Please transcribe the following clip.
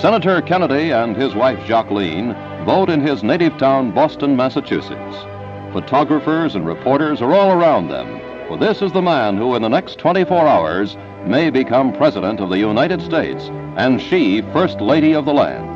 Senator Kennedy and his wife Jacqueline vote in his native town, Boston, Massachusetts. Photographers and reporters are all around them, for this is the man who, in the next 24 hours, may become President of the United States and she First Lady of the land.